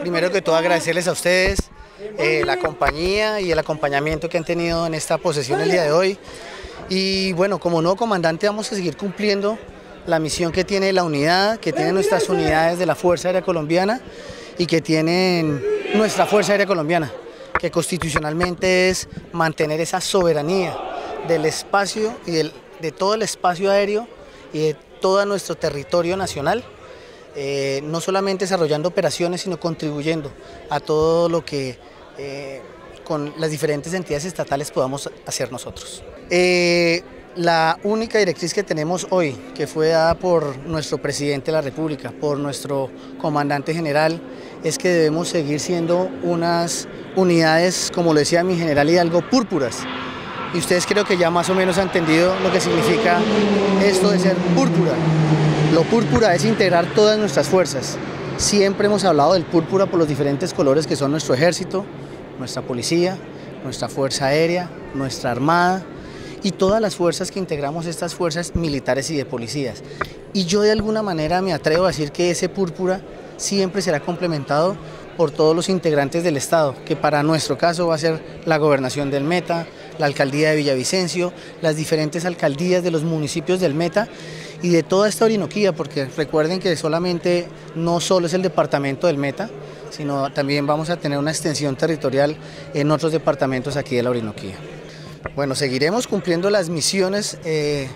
Primero que todo agradecerles a ustedes eh, la compañía y el acompañamiento que han tenido en esta posesión el día de hoy. Y bueno, como nuevo comandante vamos a seguir cumpliendo la misión que tiene la unidad, que tienen nuestras unidades de la Fuerza Aérea Colombiana y que tienen nuestra Fuerza Aérea Colombiana, que constitucionalmente es mantener esa soberanía del espacio y de todo el espacio aéreo y de todo nuestro territorio nacional eh, no solamente desarrollando operaciones, sino contribuyendo a todo lo que eh, con las diferentes entidades estatales podamos hacer nosotros. Eh, la única directriz que tenemos hoy, que fue dada por nuestro presidente de la República, por nuestro comandante general, es que debemos seguir siendo unas unidades, como lo decía mi general Hidalgo, púrpuras. Y ustedes creo que ya más o menos han entendido lo que significa esto de ser púrpura. Lo púrpura es integrar todas nuestras fuerzas. Siempre hemos hablado del púrpura por los diferentes colores que son nuestro ejército, nuestra policía, nuestra fuerza aérea, nuestra armada y todas las fuerzas que integramos estas fuerzas militares y de policías. Y yo de alguna manera me atrevo a decir que ese púrpura siempre será complementado por todos los integrantes del Estado, que para nuestro caso va a ser la gobernación del Meta, la alcaldía de Villavicencio, las diferentes alcaldías de los municipios del Meta y de toda esta Orinoquía, porque recuerden que solamente no solo es el departamento del Meta, sino también vamos a tener una extensión territorial en otros departamentos aquí de la Orinoquía. Bueno, seguiremos cumpliendo las misiones eh,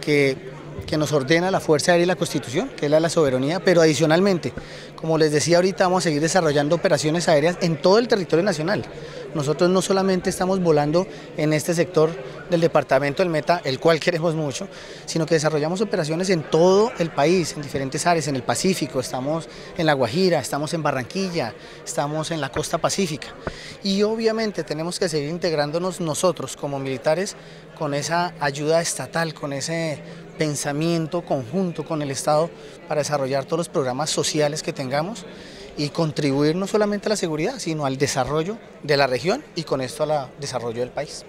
que que nos ordena la Fuerza Aérea y la Constitución, que es la de la soberanía, pero adicionalmente, como les decía ahorita, vamos a seguir desarrollando operaciones aéreas en todo el territorio nacional. Nosotros no solamente estamos volando en este sector del departamento del Meta, el cual queremos mucho, sino que desarrollamos operaciones en todo el país, en diferentes áreas, en el Pacífico, estamos en La Guajira, estamos en Barranquilla, estamos en la costa pacífica. Y obviamente tenemos que seguir integrándonos nosotros como militares con esa ayuda estatal, con ese pensamiento conjunto con el Estado para desarrollar todos los programas sociales que y contribuir no solamente a la seguridad, sino al desarrollo de la región y con esto al desarrollo del país.